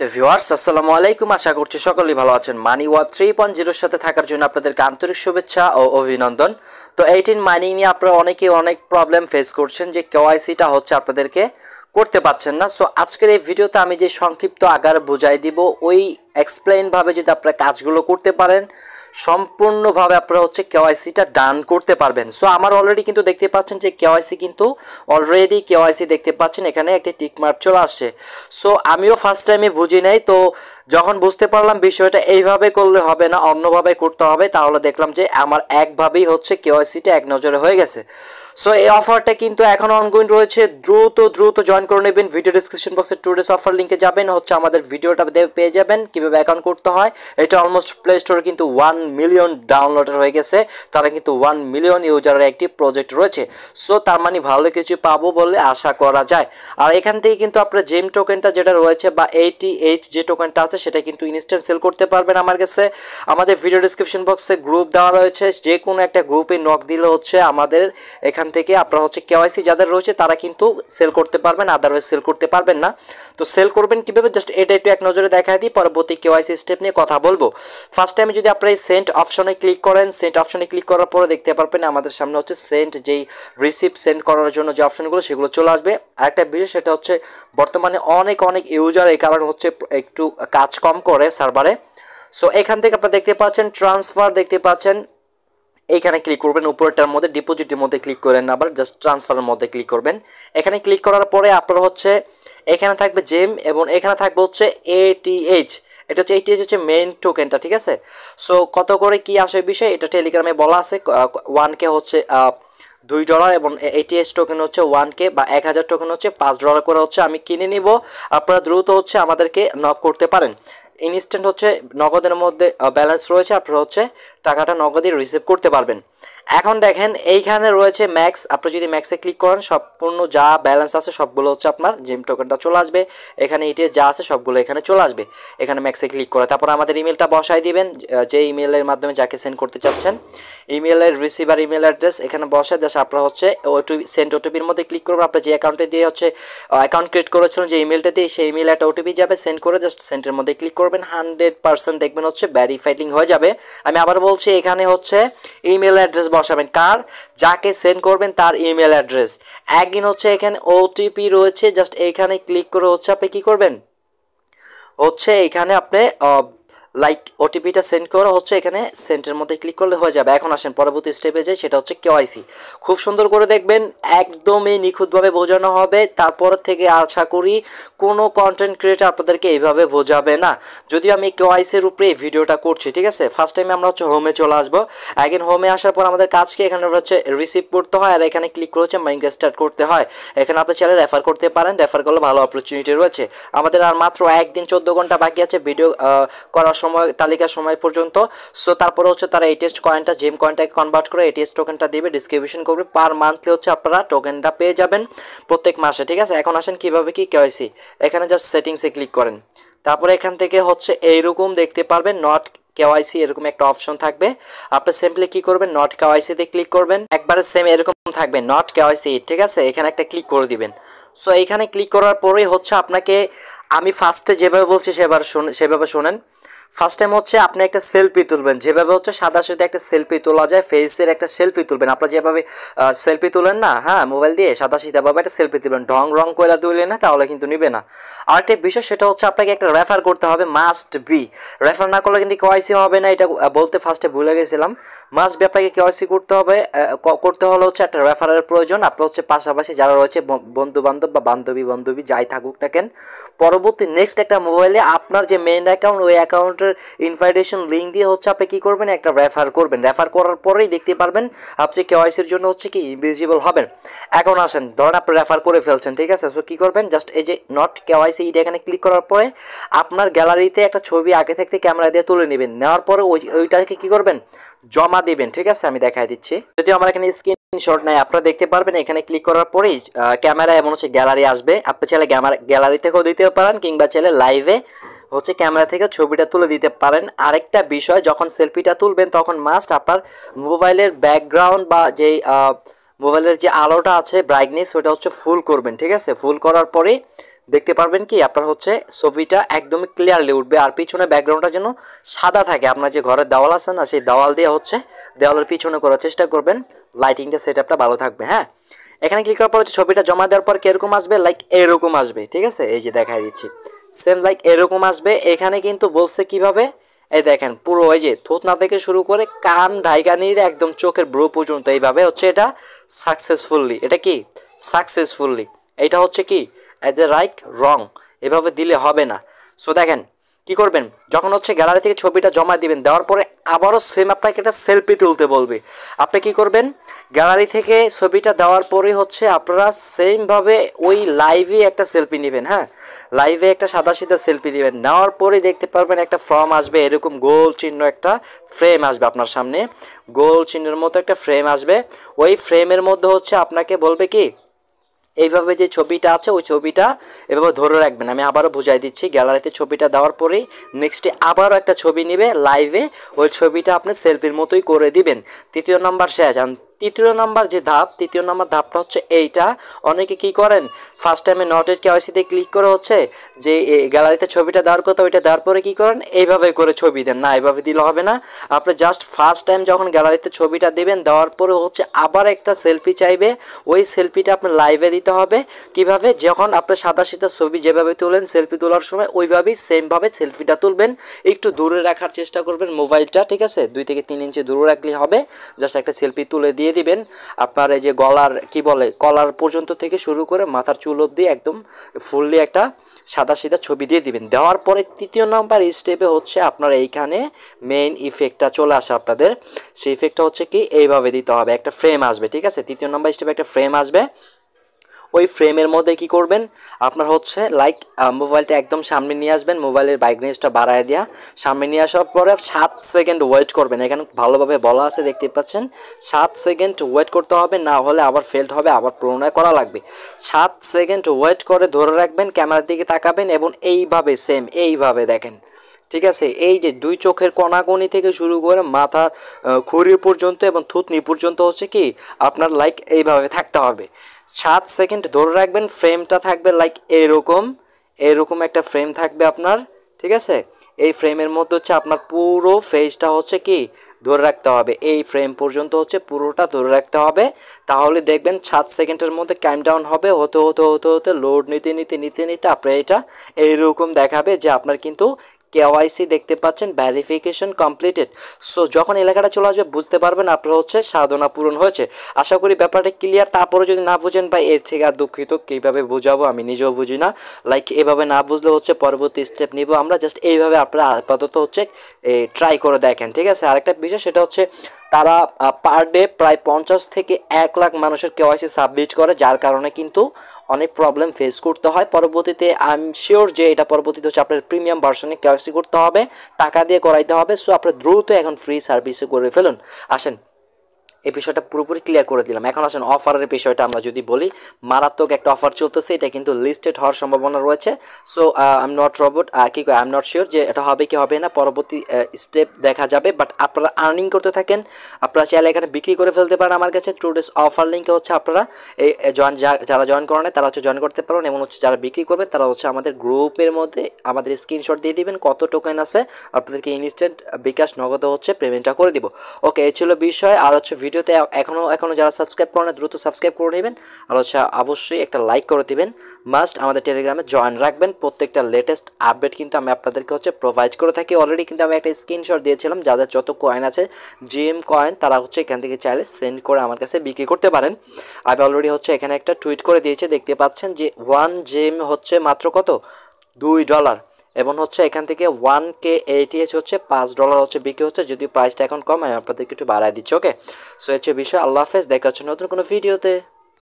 তো ভিউয়ার্স আসসালামু আলাইকুম। আশা করছি সকলেই ভালো আছেন। মানি ওয়ার থ্রি পয়েন্ট জিরোর সাথে থাকার জন্য আপনাদেরকে আন্তরিক শুভেচ্ছা ও অভিনন্দন। তো এইটিন মাইনিং নিয়ে আপনারা অনেকেই অনেক প্রবলেম ফেস করছেন যে কেওয়াইসিটা হচ্ছে আপনাদেরকে করতে পারছেন না। সো আজকের এই ভিডিওতে আমি যে সংক্ষিপ্ত আগার বোঝাই দিব, ওই এক্সপ্লেইনভাবে যদি আপনারা কাজগুলো করতে পারেন সম্পূর্ণভাবে আপনারা হচ্ছে কেওয়াইসিটা ডান করতে পারবেন। সো আমার অলরেডি কিন্তু দেখতে পাচ্ছেন যে কেওয়াইসি কিন্তু অলরেডি কেওয়াইসি দেখতে পাচ্ছেন, এখানে একটি টিক মার্ক চলে আসছে। সো আমিও ফার্স্ট টাইমে বুঝি নাই, তো যখন বুঝতে পারলাম বিষয়টা এইভাবে করলে হবে না, অন্যভাবে করতে হবে, তাহলে দেখলাম যে আমার একভাবেই হচ্ছে কেওয়াইসিটা এক নজরে হয়ে গেছে। সো এই অফারটা কিন্তু এখন অনগোয়িং রয়েছে। দ্রুত দ্রুত জয়েন করে নেবেন। ভিডিও ডিসক্রিপশন বক্সে টুডেস অফার লিঙ্কে যাবেন। হচ্ছে আমাদের ভিডিওটা পেয়ে যাবেন। কীভাবে অ্যাকাউন্ট করতে হয়? এটা অলমোস্ট প্লে স্টোরে কিন্তু ওয়ান মিলিয়ন ডাউনলোডার হয়ে গেছে। তারা কিন্তু ওয়ান মিলিয়ন ইউজারের একটি প্রজেক্ট রয়েছে। সো তার মানে ভালো কিছু পাবো বলে আশা করা যায়। আর এখান থেকে কিন্তু আপনার জেম টোকেনটা যেটা রয়েছে বা এইটি এইচ যে টোকেনটা আছে, সেটা কিন্তু ইনস্ট্যান্ট সেল করতে পারবেন আমার কাছে। আমাদের ভিডিও ডিসক্রিপশন বক্সে গ্রুপ দেওয়া রয়েছে। যে কোনো একটা গ্রুপে নক দিলে হচ্ছে আমাদের এখান থেকে আপনারা হচ্ছে কেওয়াইসি যাদের রয়েছে, তারা কিন্তু সেল করতে পারবেন আদারওয়াইজ সেল করতে পারবেন না। তো সেল করবেন কীভাবে? জাস্ট এটা একটু এক নজরে দেখা দিই, পরবর্তী কেওয়াইসি স্টেপ নিয়ে কথা বলব। ফার্স্ট টাইমে যদি আপনারা এই সেন্ট অপশনে ক্লিক করেন সেন্ট অপশনে ক্লিক করার পরে দেখতে পারবেন আমাদের সামনে হচ্ছে সেন্ট যেই রিসিপ্ট সেন্ড করার জন্য যে অপশনগুলো সেগুলো চলে আসবে। আরেকটা বিষয় সেটা হচ্ছে বর্তমানে অনেক অনেক ইউজার এই কারণে হচ্ছে একটু কাজ কম করে সার্ভারে সো এখান থেকে আপনারা দেখতে পাচ্ছেন ট্রান্সফার দেখতে পাচ্ছেন এইখানে ক্লিক করবেন উপরটার মধ্যে ডিপোজিটের মধ্যে ক্লিক করেন আবার জাস্ট ট্রান্সফারের মধ্যে ক্লিক করবেন। এখানে ক্লিক করার পরে আপনার হচ্ছে এখানে থাকবে জেম এবং এখানে থাকবে হচ্ছে এটিএইচ এটা হচ্ছে এইটিএইচ হচ্ছে মেইন টোকেনটা ঠিক আছে? সো কত করে কি আসে বিষয় এটা টেলিগ্রামে বলা আছে। ওয়ান কে হচ্ছে দুই ডলার এবং এটিএস টোকেন হচ্ছে ওয়ান কে বা এক হাজার টোকেন হচ্ছে পাঁচ ডলার করে হচ্ছে আমি কিনে নিব। আপনারা দ্রুত হচ্ছে আমাদেরকে নক করতে পারেন। ইনস্ট্যান্ট হচ্ছে নগদের মধ্যে ব্যালেন্স রয়েছে আপনারা হচ্ছে টাকাটা নগদে রিসিভ করতে পারবেন। এখন দেখেন, এইখানে রয়েছে ম্যাক্স আপনি যদি ম্যাক্সে ক্লিক করেন, সম্পূর্ণ যা ব্যালেন্স আছে সবগুলো হচ্ছে আপনার জিম টোকেনটা চলে আসবে। এখানে ইটিএস যা আছে সবগুলো এখানে চলে আসবে। এখানে ম্যাক্সে ক্লিক করে। তারপর আমাদের ইমেলটা বসাই দিবেন। যে ইমেলের মাধ্যমে যাকে সেন্ড করতে চাচ্ছেন ইমেলের রিসিভার ইমেল অ্যাড্রেস এখানে বসে জাস্ট আপনারা হচ্ছে ওটিপি সেন্ড ওটিপির মধ্যে ক্লিক করবেন। আপনার যে অ্যাকাউন্টে দিয়ে হচ্ছে অ্যাকাউন্ট ক্রিয়েট করেছিলেন, যে ইমেলটা দিয়ে সেই ইমেল একটা ওটিপি যাবে সেন্ড করে জাস্ট সেন্টের মধ্যে ক্লিক করবেন। হান্ড্রেড পার্সেন্ট দেখবেন হচ্ছে ভ্যারিফাইডিং হয়ে যাবে। আমি আবার বলছি, এখানে হচ্ছে ইমেল অ্যাড্রেস বসাবেন। কার? যাকে সেন্ড করবেন তার ইমেল অ্যাড্রেস একদিন হচ্ছে এখানে ওটিপি রয়েছে জাস্ট এখানে ক্লিক করে হচ্ছে আপনি কী করবেন? হচ্ছে এখানে আপনি লাইক ওটিপিটা সেন্ড করা হচ্ছে, এখানে সেন্টের মধ্যে ক্লিক করলে হয়ে যাবে। এখন আসেন পরবর্তী স্টেপে যাই, সেটা হচ্ছে কেওয়াইসি খুব সুন্দর করে দেখবেন, একদমই নিখুঁতভাবে বোঝানো হবে। তারপর থেকে আশা করি কোনো কন্টেন্ট ক্রিয়েটার আপনাদেরকে এইভাবে বোঝাবে না। যদি আমি কেওয়াইসির উপরে এই ভিডিওটা করছি, ঠিক আছে? ফার্স্ট টাইমে আমরা হচ্ছে হোমে চলে আসব। একদিন হোমে আসার পর আমাদের কাজকে এখানে হচ্ছে রিসিভ করতে হয়, আর এখানে ক্লিক করে হচ্ছে মাইন্ড স্টার্ট করতে হয়। এখানে আপনি চাইলে রেফার করতে পারেন। রেফার করলে ভালো অপরচুনিটি রয়েছে। আমাদের আর মাত্র একদিন চোদ্দ ঘণ্টা বাকি আছে। ভিডিও করার সময় তালিকার সময় পর্যন্ত। সো তারপরে হচ্ছে তারা এই টেস্ট কয়েনটা জিম কয়েনটাকে কনভার্ট করে এই টোকেনটা দিবে ডিসক্রিপশন করবে। পার মান্থলি হচ্ছে আপনারা টোকেনটা পেয়ে যাবেন প্রত্যেক মাসে, ঠিক আছে? এখন আসেন কীভাবে কি কেওয়াইসি এখানে জাস্ট সেটিংসে ক্লিক করেন। তারপরে এখান থেকে হচ্ছে এইরকম দেখতে পারবেন নট কেওয়াইসি এরকম একটা অপশন থাকবে। আপনি সিম্পলি কি করবেন নট কেওয়াইসিতে ক্লিক করবেন। একবারে সেম এরকম থাকবে নট কেওয়াইসি ঠিক আছে? এখানে একটা ক্লিক করে দিবেন। সো এইখানে ক্লিক করার পরেই হচ্ছে আপনাকে, আমি ফার্স্টে যেভাবে বলছি সেভাবে সেভাবে শোনেন। ফার্স্ট টাইম হচ্ছে আপনি একটা সেলফি তুলবেন। যেভাবে হচ্ছে সাদা সাথে একটা সেলফি তোলা যায় ফেসের একটা সেলফি তুলবেন। আপনারা যেভাবে সেলফি তুলেন না হ্যাঁ মোবাইল দিয়ে সাদা সিধাভাবে একটা সেলফি তুলবেন। ঢং রং কয়লা তুলে না, তাহলে কিন্তু নিবে না। আরেকটা বিষয় সেটা হচ্ছে আপনাকে একটা রেফার করতে হবে মাস্ট বি রেফার না করলে কিন্তু কেওয়াইসি হবে না, এটা বলতে ফার্স্টে ভুলে গেছিলাম। মাস্ট বি আপনাকে কেওয়াইসি করতে হবে করতে হলে হচ্ছে একটা রেফারের প্রয়োজন। আপনার হচ্ছে পাশাপাশি যারা রয়েছে বন্ধু বান্ধব বা বান্ধবী বান্ধবী, যাই থাকুক না কেন, পরবর্তী নেক্সট একটা মোবাইলে আপনার যে মেইন অ্যাকাউন্ট ওই অ্যাকাউন্টের ইনভাইটেশন লিঙ্ক দিয়ে হচ্ছে আপনি কী করবেন, একটা রেফার করবেন। রেফার করার পরেই দেখতে পারবেন, আপনি কেওয়াইসির জন্য হচ্ছে কি ইনভিজিবল হবেন। এখন আসেন, ধরেন আপনি রেফার করে ফেলছেন, ঠিক আছে? সো কী করবেন? জাস্ট এই যে নট কেওয়াইসি এটা এখানে ক্লিক করার পরে আপনার গ্যালারিতে একটা ছবি আগে থাকতে ক্যামেরা দিয়ে তুলে নেবেন। নেওয়ার পরে ওই, ওইটাকে কী করবেন? জমা দিবেন, ঠিক আছে? আমি দেখাই দিচ্ছি। যদি আমার এখানে স্ক্রিনশট নাই, আপনারা দেখতে পারবেন, এখানে ক্লিক করার পরেই ক্যামেরা এমন হচ্ছে গ্যালারি আসবে। আপনি চাইলে গ্যালারি থেকেও দিতে পারেন, কিংবা চাইলে লাইভে হচ্ছে ক্যামেরা থেকে ছবিটা তুলে দিতে পারেন। আরেকটা বিষয়, যখন সেলফিটা তুলবেন, তখন মাস্ট আপনার মোবাইলের ব্যাকগ্রাউন্ড বা যেই মোবাইলের যে আলোটা আছে ব্রাইটনেস ওটা হচ্ছে ফুল করবেন, ঠিক আছে? ফুল করার পরে দেখতে পারবেন কি, আপনার হচ্ছে ছবিটা একদমই ক্লিয়ারলি উঠবে আর পিছনে ব্যাকগ্রাউন্ডটা যেন সাদা থাকে। আপনার যে ঘরের দেওয়াল আছে না, সেই দেওয়াল দিয়ে হচ্ছে দেওয়ালের পিছনে করার চেষ্টা করবেন। লাইটিংটা সেট আপটা ভালো থাকবে হ্যাঁ? এখানে ক্লিক করার পর হচ্ছে ছবিটা জমা দেওয়ার পর কীরকম আসবে? লাইক এরকম আসবে, ঠিক আছে? এই যে দেখাই দিচ্ছি। সেম লাইক এরকম আসবে। এখানে কিন্তু বলছে কীভাবে? এই দেখেন, পুরো ওই যে থুতনা থেকে শুরু করে কান ঢাইকানির একদম চোখের ব্রো পর্যন্ত। এইভাবে হচ্ছে এটা সাকসেসফুলি এটা কি? সাকসেসফুলি এটা হচ্ছে কি? এজ এ রাইট রং, এভাবে দিলে হবে না। সো দেখেন, কি করবেন? যখন হচ্ছে গ্যালারি থেকে ছবিটা জমা দিবেন, দেওয়ার পরে আবারও সেম আপনাকে একটা সেলফি তুলতে বলবে। আপনি কি করবেন? গ্যালারি থেকে ছবিটা দেওয়ার পরে হচ্ছে আপনারা সেমভাবে ওই লাইভে একটা সেলফি নেবেন হ্যাঁ? লাইভে একটা সাদা সিধা সেলফি দিবেন নেওয়ার পরে দেখতে পারবেন একটা ফর্ম আসবে, এরকম গোল চিহ্ন একটা ফ্রেম আসবে আপনার সামনে। গোল চিহ্নের মতো একটা ফ্রেম আসবে। ওই ফ্রেমের মধ্যে হচ্ছে আপনাকে বলবে কি এইভাবে যে ছবিটা আছে, ওই ছবিটা এভাবে ধরে রাখবেন। আমি আবারও বুঝাই দিচ্ছি, গ্যালারিতে ছবিটা দেওয়ার পরেই নেক্সটে আবারও একটা ছবি নেবে লাইভে ওই ছবিটা আপনি সেলফির মতোই করে দিবেন। তৃতীয় নাম্বার শেষ তৃতীয় নাম্বার যে ধাপ, তৃতীয় নাম্বার ধাপটা হচ্ছে এইটা। অনেকে কি করেন? ফার্স্ট টাইমে নটের কেওয়াইসিতে ক্লিক করে হচ্ছে যে গ্যালারিতে ছবিটা দেওয়ার কথা ওইটা দেওয়ার পরে কী করেন? এইভাবে করে ছবি দেন। না এইভাবে দিলে হবে না। আপনি জাস্ট ফার্স্ট টাইম যখন গ্যালারিতে ছবিটা দেবেন, দেওয়ার পরে হচ্ছে আবার একটা সেলফি চাইবে। ওই সেলফিটা আপনার লাইভে দিতে হবে। কীভাবে? যখন আপনি সাদা সিধা ছবি যেভাবে তোলেন সেলফি তোলার সময় ওইভাবেই সেমভাবে সেলফিটা তুলবেন। একটু দূরে রাখার চেষ্টা করবেন মোবাইলটা, ঠিক আছে? দুই থেকে তিন ইঞ্চি দূরে রাখলে হবে। জাস্ট একটা সেলফি তুলে দিয়ে দিয়ে দিবেন। আপনার এই যে গলার, কি বলে, কলার পর্যন্ত থেকে শুরু করে মাথার চুল অব্দি একদম ফুললি একটা সাদা সিধা ছবি দিয়ে দিবেন। দেওয়ার পরে তৃতীয় নাম্বার স্টেপে হচ্ছে আপনার এইখানে মেইন ইফেক্টটা চলে আসে আপনাদের। সেই ইফেক্টটা হচ্ছে কি, এইভাবে দিতে হবে। একটা ফ্রেম আসবে, ঠিক আছে? তৃতীয় নাম্বার স্টেপে একটা ফ্রেম আসবে। ওই ফ্রেমের মধ্যে কি করবেন? আপনার হচ্ছে লাইক মোবাইলটা একদম সামনে নিয়ে আসবেন মোবাইলের ব্রাইটনেসটা বাড়ায় দেওয়া সামনে নিয়ে আসার পরে সাত সেকেন্ড ওয়েট করবেন। এখানে ভালোভাবে বলা আছে দেখতে পাচ্ছেন। সাত সেকেন্ড ওয়েট করতে হবে, না হলে আবার ফেল্ড হবে, আবার পুনরায় করা লাগবে। সাত সেকেন্ড ওয়েট করে ধরে রাখবেন, ক্যামেরার দিকে তাকাবেন এবং এইভাবে সেম এইভাবে দেখেন। ঠিক আছে? এই যে দুই চোখের কণাকণি থেকে শুরু করে মাথার খুঁড়ি পর্যন্ত এবং থুতনি পর্যন্ত হচ্ছে কি, আপনার লাইক এইভাবে থাকতে হবে। সাত সেকেন্ড ধরে রাখবেন ফ্রেমটা থাকবে লাইক এরকম এরকম একটা ফ্রেম থাকবে আপনার, ঠিক আছে? এই ফ্রেমের মধ্যে হচ্ছে আপনার পুরো ফেসটা হচ্ছে কি? ধরে রাখতে হবে। এই ফ্রেম পর্যন্ত হচ্ছে পুরোটা ধরে রাখতে হবে। তাহলে দেখবেন সাত সেকেন্ডের মধ্যে কাইম ডাউন হবে, হতে হতে হতে হতে লোড নিতে নিতে নিতে নিতে আপনার এটা এইরকম দেখাবে যে আপনার কিন্তু কেওয়াইসি দেখতে পাচ্ছেন ভ্যারিফিকেশন কমপ্লিটেড সো যখন এলাকাটা চলে আসবে, বুঝতে পারবেন আপনার হচ্ছে সাধনা পূরণ হয়েছে। আশা করি ব্যাপারটা ক্লিয়ার তারপরে যদি না বুঝেন বা এর থেকে আর দুঃখিত, কীভাবে বোঝাবো আমি নিজেও বুঝি না। লাইক এভাবে না বুঝলে হচ্ছে পরবর্তী স্টেপ নিব আমরা। জাস্ট এইভাবে আপনারা আপাতত হচ্ছে ট্রাই করে দেখেন, ঠিক আছে? আরেকটা বিষয়, সেটা হচ্ছে তারা পার ডে প্রায় পঞ্চাশ থেকে এক লাখ মানুষের কেওয়াইসি সাবমিট করে, যার কারণে কিন্তু অনেক প্রবলেম ফেস করতে হয়। পরবর্তীতে আই এম শিওর যে এটা পরবর্তীতে হচ্ছে আপনার প্রিমিয়াম ভার্সনে কেওয়াইসি করতে হবে, টাকা দিয়ে করাইতে হবে সো আপনার দ্রুত এখন ফ্রি সার্ভিসে করে ফেলুন। আসেন এই বিষয়টা পুরোপুরি ক্লিয়ার করে দিলাম। এখন আসেন অফারের বিষয়টা আমরা যদি বলি, মারাত্মক একটা অফার চলতেছে, এটা কিন্তু লিস্টেড হওয়ার সম্ভাবনা রয়েছে। So I am not robot কি আই এম নট শিওর যে এটা হবে কি হবে না, পরবর্তী স্টেপ দেখা যাবে। বাট আপনারা আর্নিং করতে থাকেন, আপনারা চাইলে এখানে বিক্রি করে ফেলতে পারেন আমার কাছে। টু ডেস অফার লিঙ্কে হচ্ছে আপনারা এই জয়েন যারা জয়েন করেন তারা হচ্ছে জয়েন করতে পারেন এবং হচ্ছে যারা বিক্রি করবে, তারা হচ্ছে আমাদের গ্রুপের মধ্যে আমাদের স্ক্রিনশট দিয়ে দিবেন, কত টোকেন আছে। আপনাদেরকে ইনস্ট্যান্ট বিকাশ নগদ হচ্ছে পেমেন্টটা করে দিব। ওকে এই ছিল বিষয়। আর হচ্ছে ভিডিওতে এখনও এখনও যারা সাবস্ক্রাইব করেন দ্রুত সাবস্ক্রাইব করে নেবেন। আর হচ্ছে অবশ্যই একটা লাইক করে দেবেন। মাস্ট আমাদের টেলিগ্রামে জয়েন রাখবেন। প্রত্যেকটা লেটেস্ট আপডেট কিন্তু আমি আপনাদেরকে হচ্ছে প্রোভাইড করে থাকি। অলরেডি কিন্তু আমি একটা স্ক্রিনশট দিয়েছিলাম। যাদের যত কয়েন আছে জিএম কয়েন তারা হচ্ছে এখান থেকে চাইলে সেন্ড করে আমার কাছে বিক্রি করতে পারেন। আমি অলরেডি হচ্ছে এখানে একটা টুইট করে দিয়েছি। দেখতে পাচ্ছেন যে ওয়ান জিএম হচ্ছে মাত্র কত? দুই ডলার এবং হচ্ছে এখান থেকে ওয়ান কে এইটিএচ হচ্ছে পাঁচ ডলার হচ্ছে বিক্রি হচ্ছে যদি প্রাইসটা এখন কম, আমি আপনাদেরকে একটু বাড়ায় দিচ্ছি ওকে সো হচ্ছে বিষয় আল্লাহ হাফেজ, দেখা হচ্ছে নতুন কোনো ভিডিওতে